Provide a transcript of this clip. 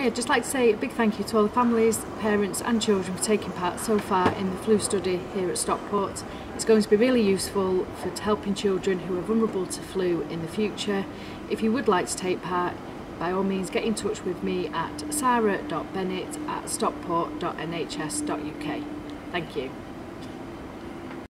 Hi, I'd just like to say a big thank you to all the families, parents and children for taking part so far in the flu study here at Stockport. It's going to be really useful for helping children who are vulnerable to flu in the future. If you would like to take part, by all means get in touch with me at sara.bennett at stockport.nhs.uk. Thank you.